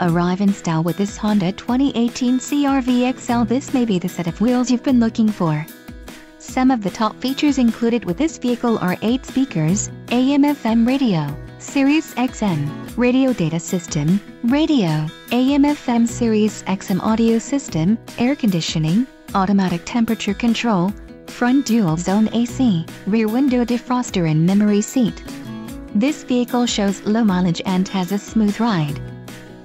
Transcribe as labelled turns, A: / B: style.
A: Arrive in style with this Honda 2018 CR-V EX-L this may be the set of wheels you've been looking for. Some of the top features included with this vehicle are 8 speakers, AM-FM radio, Sirius XM, radio data system, radio, AM-FM Sirius XM audio system, air conditioning, automatic temperature control, front dual zone AC, rear window defroster and memory seat. This vehicle shows low mileage and has a smooth ride.